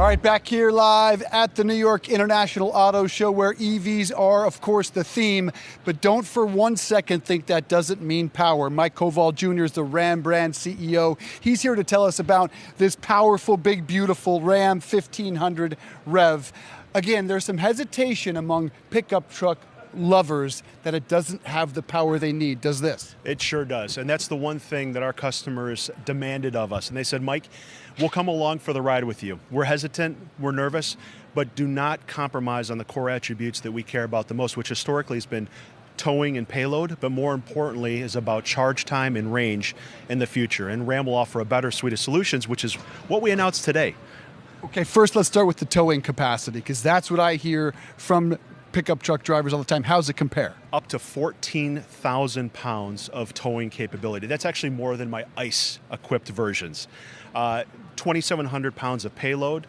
All right, back here live at the New York International Auto Show, where EVs are, of course, the theme. But don't for one second think that doesn't mean power. Mike Koval Jr. is the Ram brand CEO. He's here to tell us about this powerful, big, beautiful Ram 1500 Rev. Again, there's some hesitation among pickup truck lovers that it doesn't have the power they need. Does this? It sure does. And that's the one thing that our customers demanded of us. And they said, Mike, we'll come along for the ride with you. We're hesitant, we're nervous, but do not compromise on the core attributes that we care about the most, which historically has been towing and payload, but more importantly is about charge time and range in the future. And Ram will offer a better suite of solutions, which is what we announced today. Okay, first let's start with the towing capacity, because that's what I hear from pickup truck drivers all the time. How's it compare? Up to 14,000 pounds of towing capability. That's actually more than my ICE equipped versions. Uh, 2,700 pounds of payload.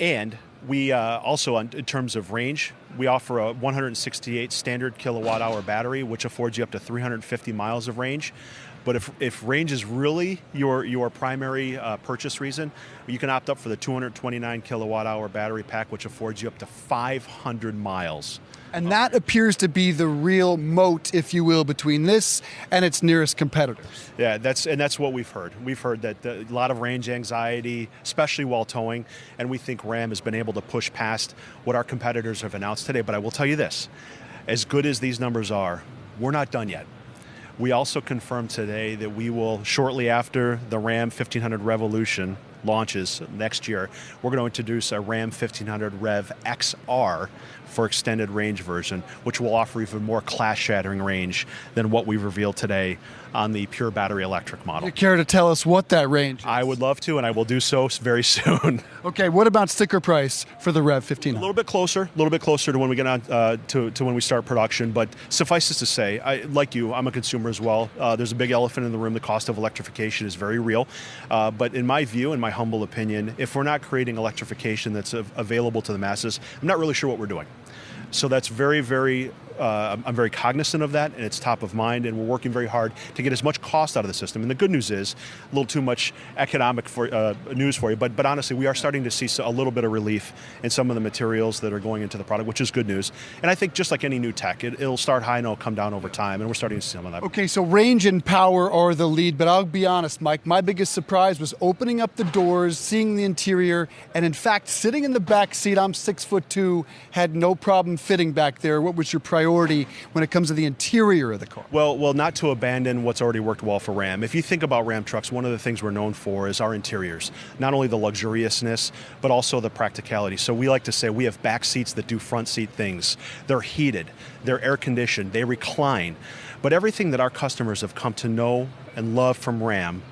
And we uh, also, in terms of range, we offer a 168 standard kilowatt hour battery, which affords you up to 350 miles of range. But if, if range is really your, your primary uh, purchase reason, you can opt up for the 229 kilowatt hour battery pack, which affords you up to 500 miles. And that appears to be the real moat, if you will, between this and its nearest competitors. Yeah, that's and that's what we've heard. We've heard that the, a lot of range anxiety, especially while towing, and we think Ram has been able to push past what our competitors have announced today. But I will tell you this: as good as these numbers are, we're not done yet. We also confirmed today that we will, shortly after the Ram 1500 Revolution launches next year, we're going to introduce a Ram 1500 Rev XR for extended range version, which will offer even more class-shattering range than what we've revealed today on the pure battery electric model. You care to tell us what that range is? I would love to, and I will do so very soon. Okay, what about sticker price for the Rev 1500? A little bit closer, a little bit closer to when we get on uh, to, to when we start production. But suffice it to say, I, like you, I'm a consumer as well. Uh, there's a big elephant in the room. The cost of electrification is very real. Uh, but in my view, in my humble opinion, if we're not creating electrification that's available to the masses, I'm not really sure what we're doing. So that's very, very uh, I'm very cognizant of that, and it's top of mind, and we're working very hard to get as much cost out of the system. And the good news is, a little too much economic for, uh, news for you, but, but honestly, we are starting to see a little bit of relief in some of the materials that are going into the product, which is good news. And I think just like any new tech, it, will start high and it'll come down over time, and we're starting to see some of that. Okay, so range and power are the lead, but I'll be honest, Mike, my biggest surprise was opening up the doors, seeing the interior, and in fact, sitting in the back seat, I'm six foot two, had no problem fitting back there. What was your priority? Priority when it comes to the interior of the car? Well, well, not to abandon what's already worked well for Ram. If you think about Ram trucks, one of the things we're known for is our interiors. Not only the luxuriousness, but also the practicality. So we like to say we have back seats that do front seat things. They're heated, they're air conditioned, they recline. But everything that our customers have come to know and love from Ram,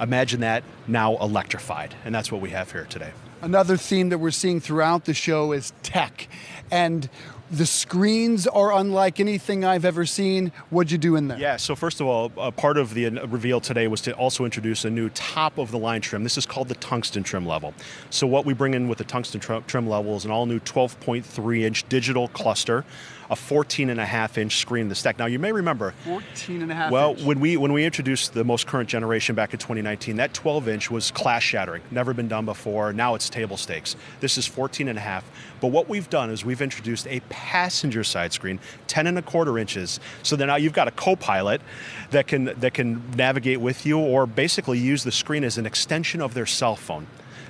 imagine that now electrified. And that's what we have here today. Another theme that we're seeing throughout the show is tech. And the screens are unlike anything I've ever seen. What'd you do in there? Yeah, so first of all, uh, part of the reveal today was to also introduce a new top of the line trim. This is called the tungsten trim level. So what we bring in with the tungsten tr trim level is an all new 12.3 inch digital cluster a 14 and a half inch screen in the stack. Now you may remember 14 and a half Well, inch. when we when we introduced the most current generation back in 2019, that 12 inch was class shattering. Never been done before. Now it's table stakes. This is 14 and a half. But what we've done is we've introduced a passenger side screen, 10 and a quarter inches. So then now you've got a co-pilot that can that can navigate with you or basically use the screen as an extension of their cell phone.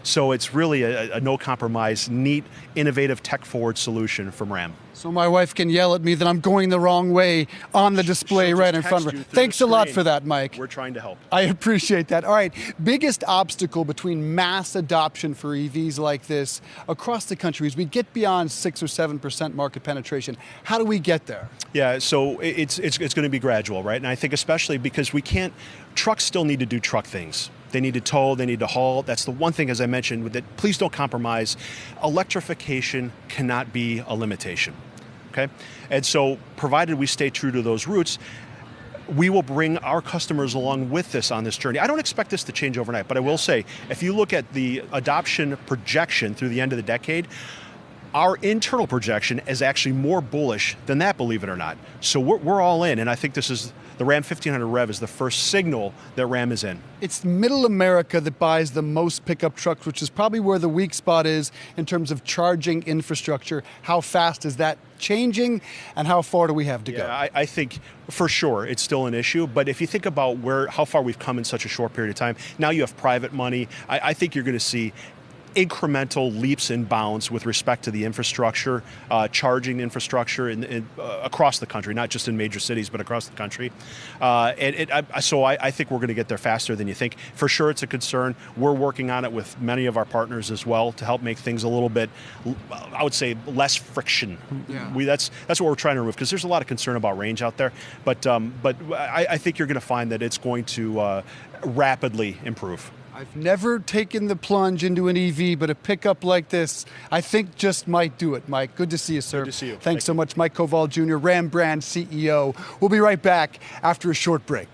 So it's really a, a no compromise, neat, innovative, tech forward solution from RAM. So my wife can yell at me that I'm going the wrong way on the display right in front of her. Thanks a lot for that, Mike. We're trying to help. I appreciate that. All right, biggest obstacle between mass adoption for EVs like this across the country is we get beyond six or seven percent market penetration. How do we get there? Yeah, so it's, it's, it's going to be gradual, right? And I think especially because we can't, trucks still need to do truck things. They need to tow, they need to haul. That's the one thing, as I mentioned, that please don't compromise. Electrification cannot be a limitation. Okay? And so, provided we stay true to those roots, we will bring our customers along with this on this journey. I don't expect this to change overnight, but I will say if you look at the adoption projection through the end of the decade, our internal projection is actually more bullish than that, believe it or not. So we're, we're all in, and I think this is the Ram 1500 Rev is the first signal that Ram is in. It's middle America that buys the most pickup trucks, which is probably where the weak spot is in terms of charging infrastructure. How fast is that changing, and how far do we have to yeah, go? I, I think for sure it's still an issue. But if you think about where how far we've come in such a short period of time, now you have private money. I, I think you're going to see incremental leaps and bounds with respect to the infrastructure, uh, charging infrastructure in, in, uh, across the country, not just in major cities, but across the country. Uh, and it, I, so I, I, think we're going to get there faster than you think. For sure, it's a concern. We're working on it with many of our partners as well to help make things a little bit, I would say, less friction. Yeah. We, that's that's what we're trying to remove because there's a lot of concern about range out there. But um, but I, I, think you're going to find that it's going to uh, rapidly improve. I've never taken the plunge into an EV, but a pickup like this, I think just might do it. Mike, good to see you, sir. Good to see you. Thanks Thank so you. much, Mike Koval Jr., Ram Brand CEO. We'll be right back after a short break.